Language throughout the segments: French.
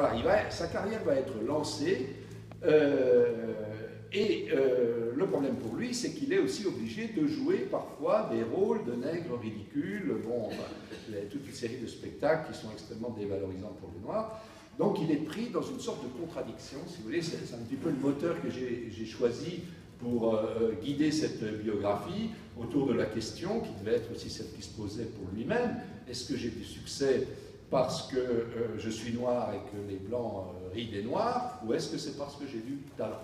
voilà, sa carrière va être lancée. Euh, et euh, le problème pour lui, c'est qu'il est aussi obligé de jouer parfois des rôles de nègres ridicules. Bon, a toute une série de spectacles qui sont extrêmement dévalorisants pour les Noirs. Donc il est pris dans une sorte de contradiction, si vous voulez. C'est un petit peu le moteur que j'ai choisi pour euh, guider cette biographie autour de la question, qui devait être aussi celle qui se posait pour lui-même. Est-ce que j'ai du succès parce que je suis noir et que les blancs rient des noirs, ou est-ce que c'est parce que j'ai du talent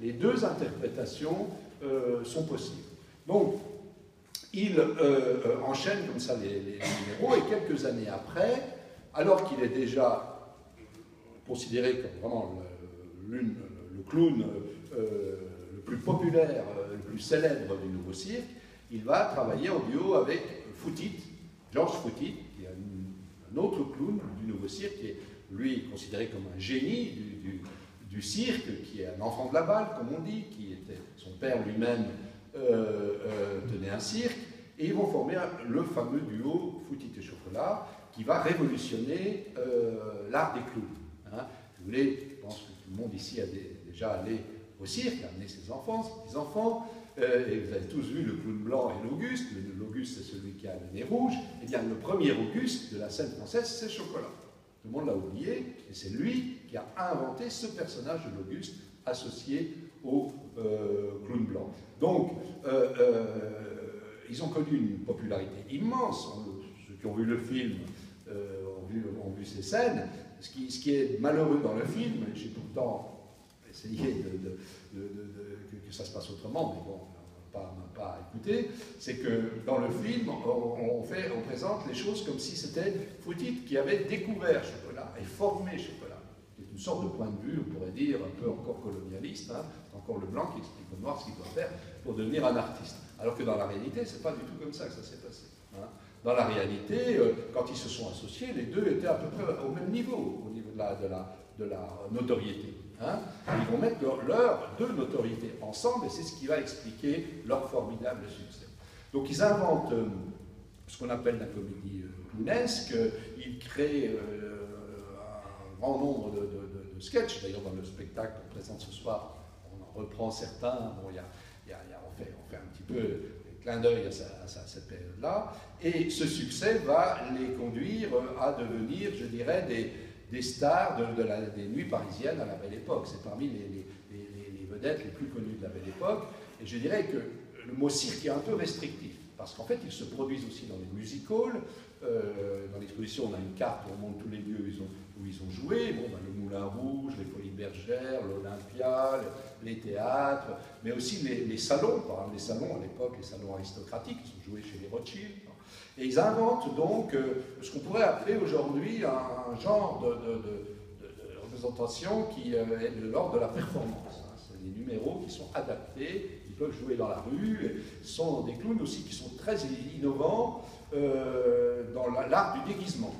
les deux interprétations euh, sont possibles. Donc, il euh, euh, enchaîne comme ça les, numéros, et quelques années après, alors qu'il est déjà considéré comme vraiment le, le clown le plus populaire, le plus célèbre du nouveau cirque, il va travailler en duo avec Foutit, Georges Foutit, qui est un, autre clown du nouveau cirque, qui est lui considéré comme un génie du cirque, qui est un enfant de la balle, comme on dit, qui était son père lui-même euh, euh, tenait un cirque, et ils vont former le fameux duo Foutit et Chocolat, qui va révolutionner euh, l'art des clowns. Hein. Vous voulez, je pense que tout le monde ici a déjà allé au cirque, amené ses enfants, ses petits enfants, et vous avez tous vu le clown blanc et l'Auguste. L'Auguste, c'est celui qui a le nez rouge. Et eh bien, le premier Auguste de la scène française, c'est Chocolat. Tout le monde l'a oublié, et c'est lui qui a inventé ce personnage de l'Auguste associé au euh, clown blanc. Donc, euh, euh, ils ont connu une popularité immense. Ceux qui ont vu le film ont vu, ont, vu, ces scènes. Ce qui, ce qui, est malheureux dans le film, j'ai tout le temps essayé de, que, ça se passe autrement, mais bon, on ne va pas, écouter, c'est que dans le film, on, présente les choses comme si c'était Foutit qui avait découvert Chocolat et formé Chocolat une sorte de point de vue, on pourrait dire, un peu encore colonialiste, hein. c'est encore le blanc qui explique au noir ce qu'il doit faire pour devenir un artiste. Alors que dans la réalité, c'est pas du tout comme ça que ça s'est passé. Hein. Dans la réalité, euh, quand ils se sont associés, les deux étaient à peu près au même niveau, au niveau de la, de la notoriété. Hein. Ils vont mettre leurs deux notoriétés ensemble et c'est ce qui va expliquer leur formidable succès. Donc ils inventent euh, ce qu'on appelle la comédie euh, ils créent euh, un grand nombre de, sketch. D'ailleurs, dans le spectacle qu'on présente ce soir, on en reprend certains. Bon, y y a, on, fait, on, fait, un petit peu un clin d'œil à, cette période-là. Et ce succès va les conduire à devenir, je dirais, des, des stars des nuits parisiennes à la belle époque. C'est parmi les, vedettes les plus connues de la belle époque. Et je dirais que le mot cirque est un peu restrictif, parce qu'en fait, ils se produisent aussi dans les music halls. Euh, dans l'exposition, on a une carte où on montre tous les lieux où ils ont, joué. Bon, ben, le Moulin Rouge, les Folies Bergères, l'Olympia, les théâtres, mais aussi les, salons, par exemple les salons à l'époque, les salons aristocratiques, ils ont joué chez les Rothschild. Et ils inventent donc euh, ce qu'on pourrait appeler aujourd'hui un, genre de, représentation qui euh, est de l'ordre de la performance. Hein. C'est des numéros qui sont adaptés, ils peuvent jouer dans la rue, ce sont des clowns aussi qui sont très innovants euh, dans l'art du déguisement.